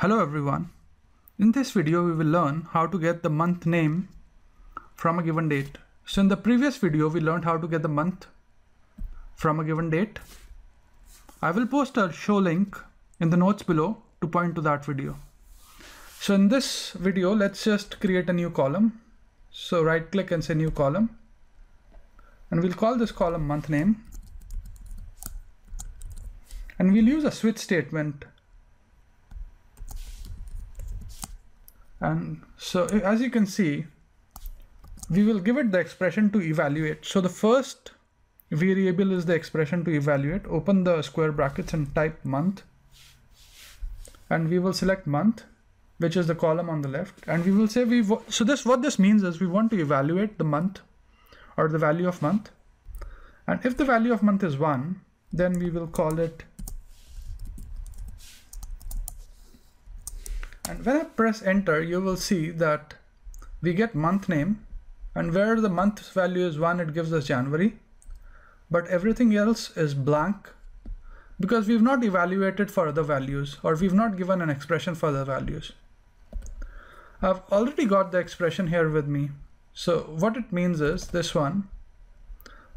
Hello everyone. In this video we will learn how to get the month name from a given date. So in the previous video we learned how to get the month from a given date. I will post a show link in the notes below to point to that video. So in this video let's just create a new column. So right click and say new column and we'll call this column month name and we'll use a switch statement And so as you can see, we will give it the expression to evaluate. So the first variable is the expression to evaluate. Open the square brackets and type month. And we will select month, which is the column on the left. And we will say we, so this, what this means is we want to evaluate the month or the value of month. And if the value of month is one, then we will call it And when I press enter, you will see that we get month name and where the month value is one, it gives us January, but everything else is blank because we've not evaluated for other values or we've not given an expression for the values. I've already got the expression here with me. So what it means is this one,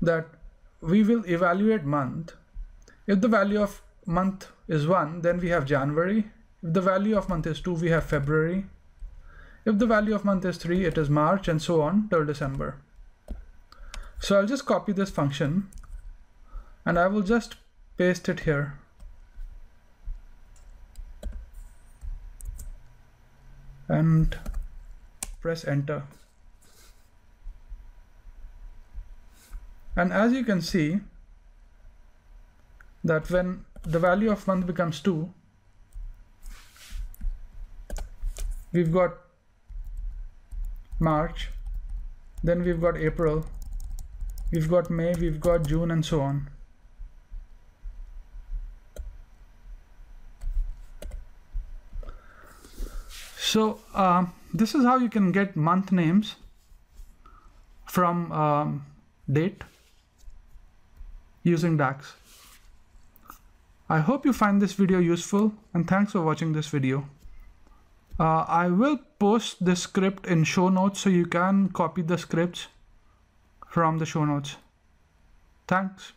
that we will evaluate month. If the value of month is one, then we have January. If the value of month is 2, we have February. If the value of month is 3, it is March and so on till December. So I'll just copy this function and I will just paste it here. And press enter. And as you can see that when the value of month becomes 2, we've got March, then we've got April, we've got May, we've got June, and so on. So uh, this is how you can get month names from um, date using DAX. I hope you find this video useful and thanks for watching this video. Uh, I will post the script in show notes so you can copy the scripts from the show notes. Thanks.